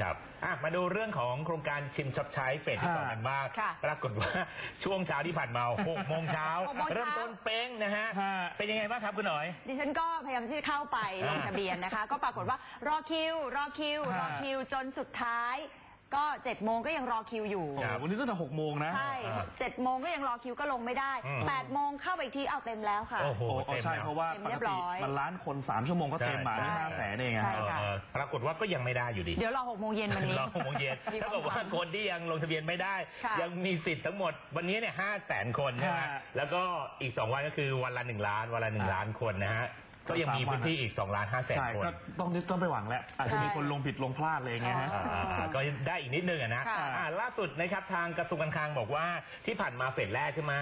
ครับอะมาดูเรื่องของโครงการชิมช็อปใช้เฟสที่สองกันบ้างค่ะปรากฏว่าช่วงเช้าที่ผ่านมา6โมงเช้าหกโมงเช้าเริ่มต้นเป้งนะฮะฮะ เป็นยังไงบ้างครับคุณหน่อย ดิฉันก็พยายามที่จะเข้าไปลงทะเบียนนะคะ ก็ปรากฏว่ารอคิว รอคิว รอคิวจนสุดท้าย ก็เจ็ดโมงก็ยังรอคิวอยู่โอ้โหวันนี้ตั้งแต่หกโมงนะใช่อ่า เจ็ดโมงก็ยังรอคิวก็ลงไม่ได้อืมแปดโมงเข้าไปอีกทีเอาเต็มแล้วค่ะ โอ้โหโอ้โหเต็มใช่ แล้วเพราะว่าเต็มปเรีกยบติร้อยมันล้านคนสามชั่วโมงก็เต็มมาใช่ ได้ห้าแสนเองไงใช่ ฮะ ค่ะ เออปรากฏว่าก็ยังไม่ได้อยู่ดี เดี๋ยวรอหกโมงเย็นวันนี้ รอหกโมงเย็นมีถ้าเกิดว่าความหวังคนที่ยังลงทะเบียนไม่ได้ ค่ะยังมีสิทธิ์ทั้งหมด วันนี้เนี่ยห้าแสนคนใช่ไหมฮะแล้วก็อีก 2 วันก็คือวันละ 1 ล้าน วันละ 1 ล้านคนนะฮะ ก็ยังมีพื้นที่อีก2ล้าน5แสนใช่คนก็ต้องนึกต้องไปหวังแหละอาจจะมีคนลงผิดลงพลาดเลยไงฮะอ๋ออ่าก็ได้อีกนิดนึงอะนะค่ะอ่าล่าสุดนะครับทางกระทรวงการคลังบอกว่าที่ผ่านมาเฟสแรกใช่ไหม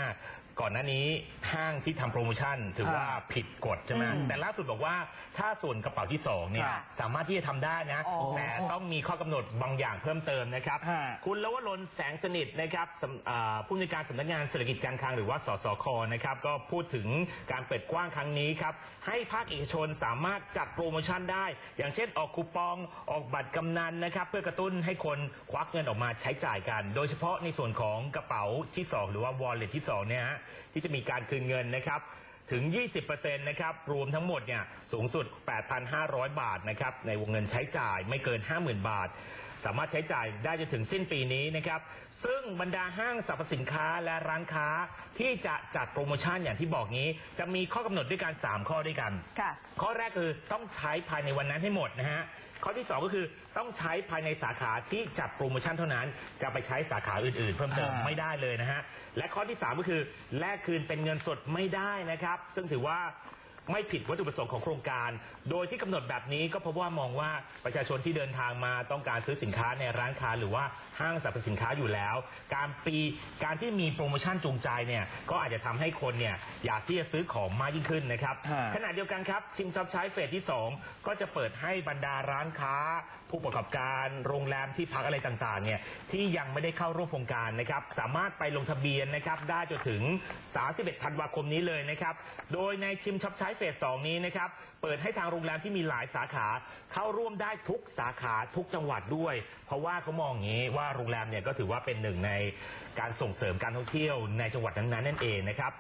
ก่อนหน้านี้ห้างที่ทำโปรโมชั่นถือว่าอ่าผิดกฎใช่ไหมอืมแต่ล่าสุดบอกว่าถ้าส่วนกระเป๋าที่สองเนี่ยค่ะสามารถที่จะทำได้นะ อ๋อ แต่ต้องมีข้อกำหนดบางอย่างเพิ่มเติมนะครับ ฮะ คุณลวรนแสงสนิทนะครับสำอ่าผู้ในวยการสำนักงานเศรษฐกิจการคลังหรือว่าสสคนะครับก็พูดถึงการเปิดกว้างครั้งนี้ครับให้ภาคเอกชนสามารถจัดโปรโมชั่นได้ อย่างเช่นออกคูปองออกบัตรกำนันนะครับเพื่อกระตุ้นให้คนควักเงินออกมาใช้จ่ายกัน โดยเฉพาะในส่วนของกระเป๋าที่ 2 หรือว่า wallet ที่2เนี่ยฮะที่จะมีการคืนเงินนะครับถึง 20%นะครับ รวมทั้งหมดเนี่ย สูงสุด 8,500 บาทนะครับ ในวงเงินใช้จ่ายไม่เกิน 50,000 บาทสามารถใช้จ่ายได้จนถึงสิ้นปีนี้นะครับ ซึ่งบรรดาห้างสรรพสินค้าและร้านค้าที่จะจัดโปรโมชั่นอย่างที่บอกนี้ จะมีข้อกำหนดด้วยกัน 3 ข้อด้วยกัน ค่ะ ข้อแรกคือต้องใช้ภายในวันนั้นให้หมดนะฮะ ข้อที่ 2 ก็คือต้องใช้ภายในสาขาที่จัดโปรโมชั่นเท่านั้น จะไปใช้สาขาอื่นๆ เพิ่มเติมอ่า ไม่ได้เลยนะฮะ และข้อที่ 3 ก็คือแลกคืนเป็นเงินสดไม่ได้นะครับ ซึ่งถือว่า ไม่ผิดวัตถุประสงค์ของโครงการ โดยที่กำหนดแบบนี้ก็เพราะว่ามองว่าประชาชนที่เดินทางมาต้องการซื้อสินค้าในร้านค้าหรือว่าห้างสรรพสินค้าอยู่แล้ว การปีการที่มีโปรโมชั่นจูงใจเนี่ยก็อาจจะทำให้คนเนี่ยอยากที่จะซื้อของมากยิ่งขึ้นนะครับ ฮะ ขณะเดียวกันครับชิมช็อปใช้เฟสที่ 2 ก็จะเปิดให้บรรดาร้านค้า ผู้ประกอบการ โรงแรมที่พักอะไรต่างๆเนี่ยที่ยังไม่ได้เข้าร่วมโครงการนะครับสามารถไปลงทะเบียนนะครับได้จนถึง 31 ธันวาคมนี้เลยนะครับ โดยในชิมช็อปใช้เฟส 2 นี้นะครับ เปิดให้ทางโรงแรมที่มีหลายสาขา เข้าร่วมได้ทุกสาขาทุกจังหวัดด้วย เพราะว่าเขามองอย่างนี้ว่าโรงแรมเนี่ยก็ถือว่าเป็นหนึ่งในการส่งเสริมการท่องเที่ยวในจังหวัดนั้นๆนั่นเองนะครับ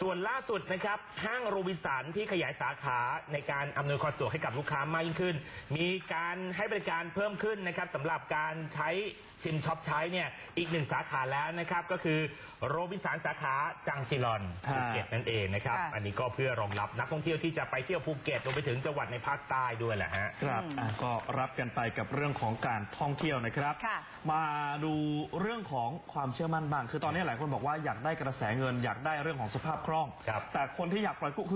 ส่วนล่าสุดนะครับ ห้างโรบินสันที่ขยายสาขาในการอำนวยความสะดวกให้กับลูกค้ามากยิ่งขึ้น มีการให้บริการเพิ่มขึ้นนะครับสำหรับการใช้ชิมช็อปใช้เนี่ยอีกหนึ่งสาขาแล้วนะครับ ก็คือโรบินสันสาขาจังซิลอนฮะภูเก็ตนั่นเองนะครับ ค่ะ อันนี้ก็เพื่อรองรับนักท่องเที่ยวที่จะไปเที่ยวภูเก็ตรวมไปถึงจังหวัดในภาคใต้ด้วยแหละฮะ ครับอืมอะก็รับกันไปกับเรื่องของการท่องเที่ยวนะครับ ค่ะมาดูเรื่องของความเชื่อมั่นบ้าง คือตอนนี้หลายคนบอกว่าอยากได้กระแสเงิน อยากได้เรื่องของสภาพคล่องครับแต่คนที่อยากปล่อยกู้